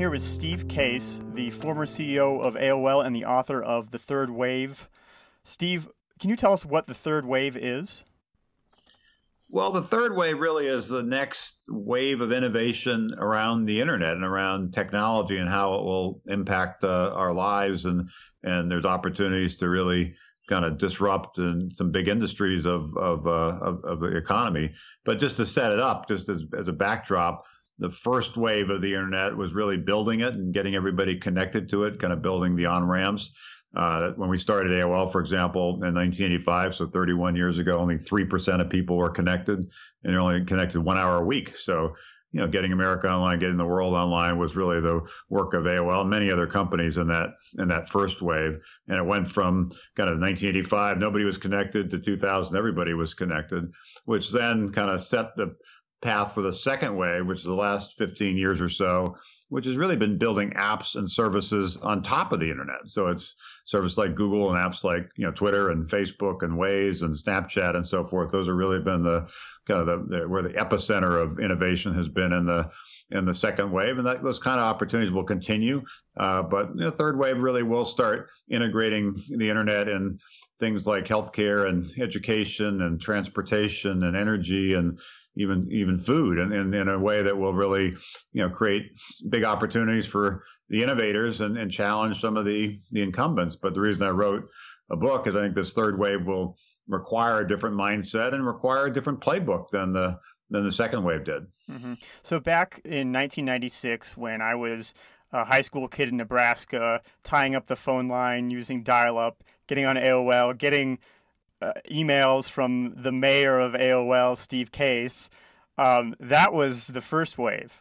here with Steve Case, the former CEO of AOL and the author of The Third Wave. Steve, can you tell us what the third wave is? Well, the third wave really is the next wave of innovation around the internet and around technology and how it will impact uh, our lives. And, and there's opportunities to really kind of disrupt in some big industries of, of, uh, of, of, the economy. But just to set it up, just as, as a backdrop, the first wave of the internet was really building it and getting everybody connected to it, kind of building the on ramps. Uh, when we started AOL, for example, in 1985, so 31 years ago, only 3% of people were connected, and they're only connected one hour a week. So, you know, getting America online, getting the world online was really the work of AOL and many other companies in that in that first wave. And it went from kind of 1985, nobody was connected, to 2000, everybody was connected, which then kind of set the path for the second wave, which is the last 15 years or so, which has really been building apps and services on top of the internet. So it's services like Google and apps like you know Twitter and Facebook and Waze and Snapchat and so forth. Those have really been the kind of the, the where the epicenter of innovation has been in the in the second wave, and that, those kind of opportunities will continue. Uh, but the third wave really will start integrating the internet in things like healthcare and education and transportation and energy and even even food and in, a way that will really you know create big opportunities for the innovators and, and challenge some of the the incumbents but the reason i wrote a book is i think this third wave will require a different mindset and require a different playbook than the than the second wave did mm-hmm. so back in 1996 when i was a high school kid in nebraska tying up the phone line using dial-up getting on aol getting uh, emails from the mayor of AOL, Steve Case. Um, that was the first wave.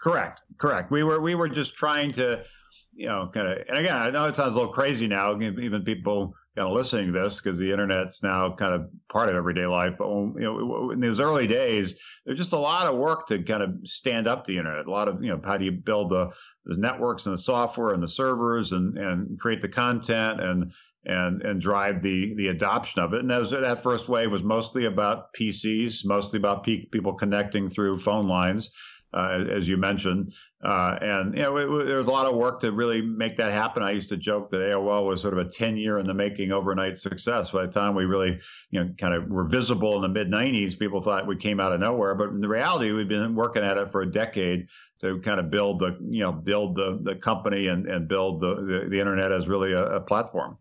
Correct, correct. We were we were just trying to, you know, kind of. And again, I know it sounds a little crazy now, even people kind of listening to this because the internet's now kind of part of everyday life. But when, you know, in those early days, there's just a lot of work to kind of stand up the internet. A lot of you know, how do you build the the networks and the software and the servers and and create the content and and and drive the the adoption of it. And as that first wave was mostly about PCs, mostly about pe- people connecting through phone lines, uh, as you mentioned. Uh, and you know, it, it, there was a lot of work to really make that happen. I used to joke that AOL was sort of a 10 year in the making overnight success. By the time we really, you know, kind of were visible in the mid 90s, people thought we came out of nowhere. But in the reality, we've been working at it for a decade to kind of build the, you know, build the, the company and, and build the, the, the internet as really a, a platform.